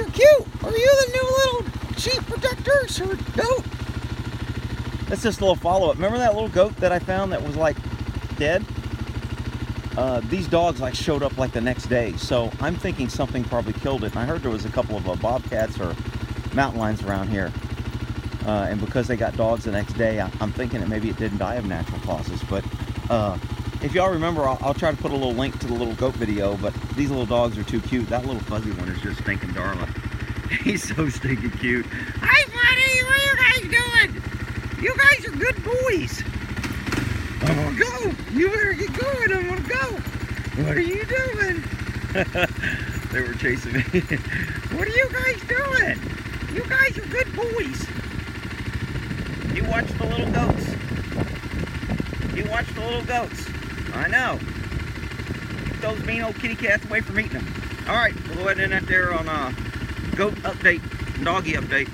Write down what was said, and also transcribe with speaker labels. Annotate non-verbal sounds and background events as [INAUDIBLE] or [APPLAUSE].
Speaker 1: are cute. Are you the new little sheep protectors or goat? That's just a little follow-up. Remember that little goat that I found that was like dead? Uh, these dogs like showed up like the next day. So I'm thinking something probably killed it. And I heard there was a couple of uh, bobcats or mountain lions around here. Uh, and because they got dogs the next day, I, am thinking that maybe it didn't die of natural causes. But uh, if y'all remember, I'll, I'll, try to put a little link to the little goat video. But these little dogs are too cute. That little fuzzy one is just stinking darling. [LAUGHS] He's so stinking cute. Hi, buddy. What are you guys doing? You guys are good boys. I'm gonna go. You better get going. I'm gonna go. What are you doing? [LAUGHS] they were chasing me. [LAUGHS] what are you guys doing? You guys are good boys. You watch the little goats. You watch the little goats. I know. Keep those mean old kitty cats away from eating them. All right, we'll go ahead and end that there on uh, goat update, doggy update.